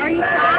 Are you sorry?